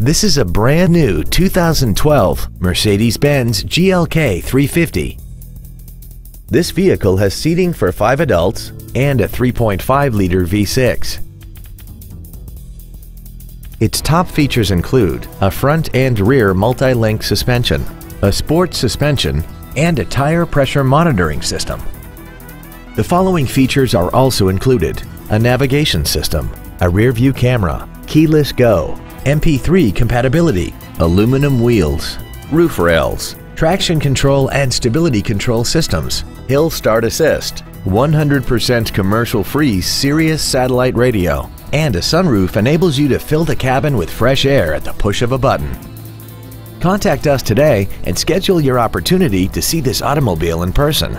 This is a brand new 2012 Mercedes-Benz GLK 350. This vehicle has seating for five adults and a 3.5-liter V6. Its top features include a front and rear multi-link suspension, a sports suspension, and a tire pressure monitoring system. The following features are also included a navigation system, a rear view camera, keyless go, MP3 compatibility, aluminum wheels, roof rails, traction control and stability control systems, hill start assist, 100% commercial-free Sirius satellite radio, and a sunroof enables you to fill the cabin with fresh air at the push of a button. Contact us today and schedule your opportunity to see this automobile in person.